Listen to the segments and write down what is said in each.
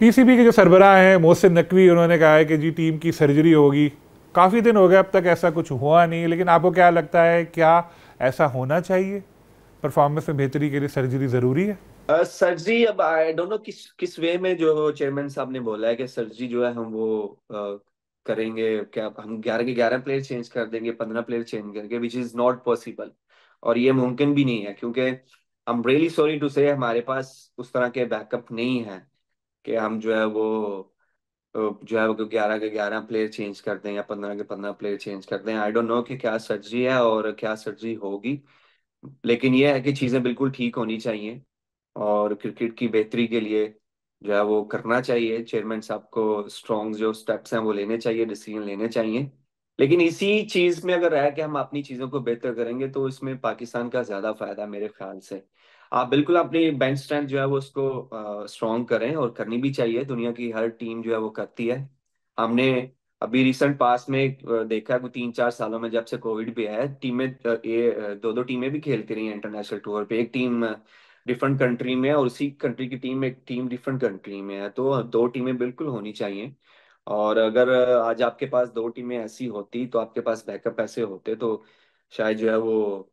PCB के जो सरबराह हैं मोहसिन नकवी उन्होंने कहा है कि जी टीम की सर्जरी होगी। काफ़ी दिन हो गए अब तक ऐसा कुछ हुआ नहीं लेकिन आपको क्या लगता है क्या ऐसा होना चाहिए? परफॉर्मेंस में बेहतरी के लिए सर्जरी ज़रूरी है? सर्जरी अब आई डोंट नो किस किस वे में जो चेयरमैन साहब ने बोला है कि सर्जरी जो है हम वो uh, करेंगे क्या हम ग्यारह के ग्यारह प्लेयर चेंज कर देंगे पंद्रह प्लेयर चेंज करेंगे विच इज़ नॉट पॉसिबल और ये मुमकिन भी नहीं है क्योंकि हम रियली सॉरी टू से हमारे पास उस तरह के बैकअप नहीं है। कि हम जो है वो जो है वो ग्यारह के ग्यारह प्लेयर चेंज कर दें या पंद्रह के पंद्रह प्लेयर चेंज कर दें आई डोंट नो कि क्या सर्जरी है और क्या सर्जरी होगी। लेकिन ये है कि चीज़ें बिल्कुल ठीक होनी चाहिए और क्रिकेट की बेहतरी के लिए जो है वो करना चाहिए। चेयरमैन साहब को स्ट्रॉन्ग जो स्टेप्स हैं वो लेने चाहिए डिसीज़न लेने चाहिए। लेकिन इसी चीज़ में अगर रह के हम अपनी चीज़ों को बेहतर करेंगे तो इसमें पाकिस्तान का ज़्यादा फ़ायदा मेरे ख्याल से। आप बिल्कुल अपनी बेंच स्ट्रेंथ जो है वो उसको स्ट्रॉन्ग करें और करनी भी चाहिए। दुनिया की हर टीम जो है वो करती है। हमने अभी रिसेंट पास में देखा है तीन चार सालों में जब से कोविड भी है टीमें ये दो दो टीमें भी खेलती रही इंटरनेशनल टूर पे। एक टीम डिफरेंट कंट्री में और उसी कंट्री की टीम एक टीम डिफरेंट कंट्री में है। तो दो टीमें बिल्कुल होनी चाहिए। और अगर आज आपके पास दो टीमें ऐसी होती तो आपके पास बैकअप ऐसे होते तो शायद जो है वो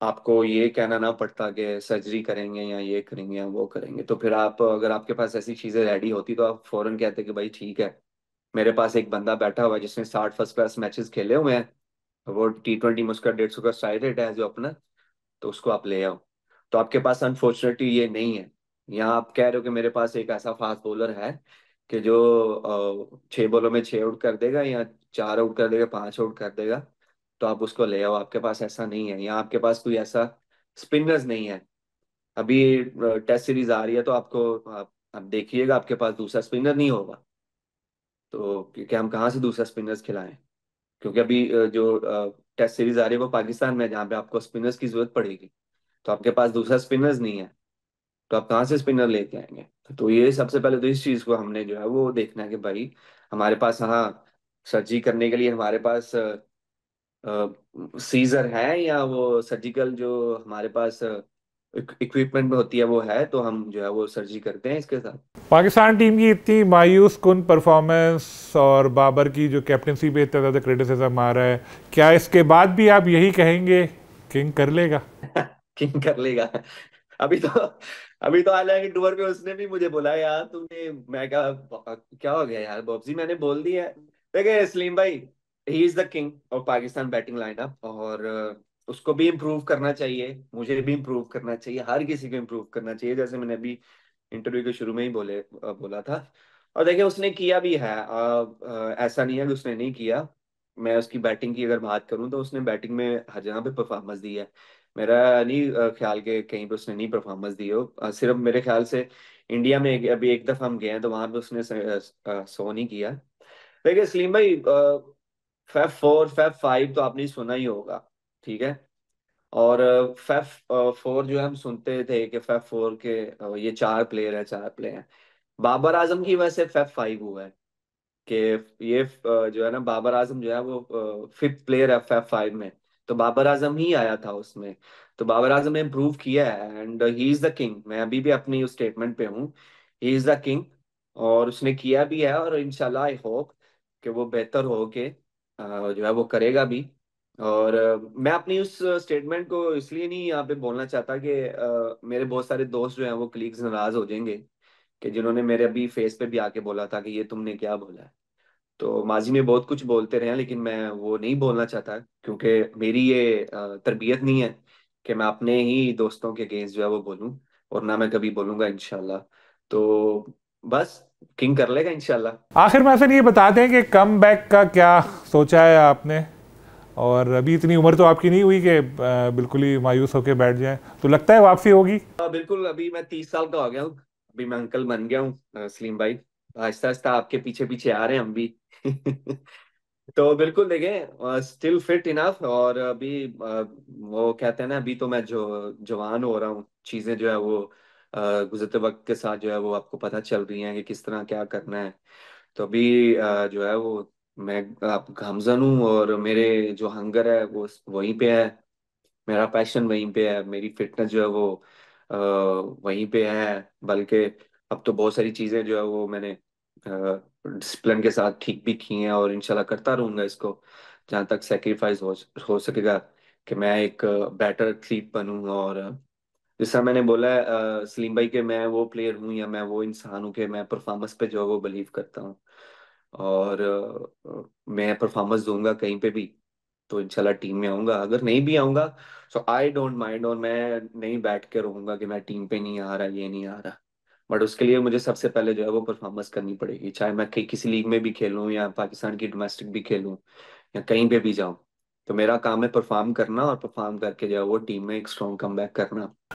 आपको ये कहना ना पड़ता कि सर्जरी करेंगे या ये करेंगे या वो करेंगे। तो फिर आप अगर आपके पास ऐसी चीज़ें रेडी होती तो आप फ़ौरन कहते कि भाई ठीक है, मेरे पास एक बंदा बैठा हुआ है जिसने साठ फ़र्स्ट क्लास मैचेस खेले हुए हैं, वो टी ट्वेंटी में उसका डेढ़ सौ का स्ट्राइक रेट है जो अपना तो उसको आप ले आओ। तो आपके पास अनफॉर्चुनेटली ये नहीं है। यहाँ आप कह रहे हो कि मेरे पास एक ऐसा फास्ट बॉलर है कि जो छह बॉलों में छह आउट कर देगा या चार आउट कर देगा, पाँच आउट कर देगा। तो आप उसको ले आओ आपके पास ऐसा नहीं है यहाँ आपके पास कोई ऐसा स्पिनर्स नहीं है। अभी टेस्ट सीरीज़ आ रही है तो आपको आप, आप देखिएगा आपके पास दूसरा स्पिनर नहीं होगा। तो क्योंकि हम कहाँ से दूसरा स्पिनर्स खिलाएँ? क्योंकि अभी जो टेस्ट सीरीज़ आ रही है वो पाकिस्तान में जहाँ पे आपको स्पिनर्स की ज़रूरत पड़ेगी। तो आपके पास दूसरा स्पिनर्स नहीं है तो आप कहाँ से स्पिनर लेके आएँगे? तो ये सबसे पहले तो इस चीज़ को हमने जो है वो देखना है कि भाई हमारे पास हाँ सर्जरी करने के लिए हमारे पास सीजर है या वो सर्जिकल जो हमारे पास इक्विपमेंट में होती है वो है तो हम जो है वो सर्जरी करते हैं इसके साथ। पाकिस्तान टीम की इतनी मायूस कन परफॉर्मेंस और बाबर की जो कैप्टनसी पे इतना ज़्यादा क्रिटिसिज्म आ रहा है क्या इसके बाद भी आप यही कहेंगे किंग कर लेगा? किंग कर लेगा। अभी तो अभी तो हालाँकि टूर पे उसने भी मुझे बोला यार तुमने मैं क्या क्या हो गया यार बॉब्जी मैंने बोल दिया देखिए सलीम भाई he is the king of Pakistan batting lineup और उसको भी इम्प्रूव करना चाहिए मुझे भी इम्प्रूव करना चाहिए हर किसी को इम्प्रूव करना चाहिए जैसे मैंने अभी इंटरव्यू के शुरू में ही बोले बोला था। और देखिए उसने किया भी है आ, आ, ऐसा नहीं है कि उसने नहीं किया। मैं उसकी बैटिंग की अगर बात करूँ तो उसने बैटिंग में हर जगह पे परफॉर्मेंस दी है। मेरा नहीं ख्याल के कहीं पे उसने नहीं परफॉर्मेंस दी हो। सिर्फ़ मेरे ख्याल से इंडिया में अभी एक दफ़ा हम गए हैं तो वहाँ पे उसने सो नहीं किया। देखिए सलीम भाई फैफ फोर फैफ फाइव तो आपने सुना ही होगा, ठीक है? और फैफ फोर जो है हम सुनते थे कि फैफ फोर के ये चार प्लेयर है, चार प्लेयर हैं। बाबर आज़म की वजह से फैफ फाइव हुआ है कि ये जो है ना, बाबर आज़म जो है वो फिफ्थ प्लेयर है फैफ फाइव में। तो बाबर आज़म ही आया था उसमें। तो बाबर आज़म ने इम्प्रूव किया है and he is the king मैं अभी भी अपनी उस स्टेटमेंट पे हूँ। ही इज़ द किंग और उसने किया भी है और इनशाला आई होप कि वो बेहतर हो के जो है वो करेगा भी। और मैं अपनी उस स्टेटमेंट को इसलिए नहीं यहाँ पे बोलना चाहता कि मेरे बहुत सारे दोस्त जो हैं वो कलीग्स नाराज़ हो जाएँगे कि जिन्होंने मेरे अभी फेस पे भी आके बोला था कि ये तुमने क्या बोला है। तो माजी में बहुत कुछ बोलते रहे लेकिन मैं वो नहीं बोलना चाहता क्योंकि मेरी ये तरबियत नहीं है कि मैं अपने ही दोस्तों के अगेंस्ट जो है वो बोलूँ और ना मैं कभी बोलूँगा इनशाला तो बस किंग कर लेगा इनशाला आखिर में सर ये बताते हैं कि कम बैक का क्या सोचा है आपने? और अभी इतनी उम्र तो आपकी नहीं हुई कि बिल्कुल ही मायूस होकर बैठ जाए। तो लगता है वापसी होगी? बिल्कुल अभी मैं तीस साल का हो गया हूँ। अभी मैं अंकल बन गया हूँ सलीम भाई। आहिस्ता आहिस्ता आपके पीछे पीछे आ रहे हैं हम भी। तो बिल्कुल देखें स्टिल फिट इनफ और अभी वो कहते हैं ना अभी तो मैं जो जवान हो रहा हूँ। चीज़ें जो है वो गुजरते वक्त के साथ जो है वो आपको पता चल रही हैं कि किस तरह क्या करना है। तो अभी जो है वो मैं, आप गमजन हूँ और मेरे जो हंगर है वो वहीं पे है। मेरा पैशन वहीं पे है। मेरी फिटनेस जो है वो वहीं पे है। बल्कि अब तो बहुत सारी चीज़ें जो है वो मैंने डिसिप्लिन के साथ ठीक भी की हैं और इंशाल्लाह करता रहूँगा इसको, जहाँ तक सेक्रीफाइस हो हो सकेगा कि मैं एक बेटर एथलीट बनूं और जैसा मैंने बोला है सलीम भाई के मैं वो प्लेयर हूँ या मैं वो इंसान हूँ कि मैं परफॉर्मेंस पे जो है वो बिलीव करता हूँ। और अ, मैं परफॉर्मेंस दूँगा कहीं पे भी तो इंशाल्लाह टीम में आऊँगा। अगर नहीं भी आऊँगा सो आई डोंट माइंड और मैं नहीं बैठ के रहूँगा कि मैं टीम पे नहीं आ रहा ये नहीं आ रहा। बट उसके लिए मुझे सबसे पहले जो है वो परफॉर्मेंस करनी पड़ेगी चाहे मैं किसी लीग में भी खेलूँ या पाकिस्तान की डोमेस्टिक भी खेलूं या कहीं पे भी जाऊँ। तो मेरा काम है परफॉर्म करना और परफॉर्म करके जो है वो टीम में एक स्ट्रॉन्ग कमबैक करना।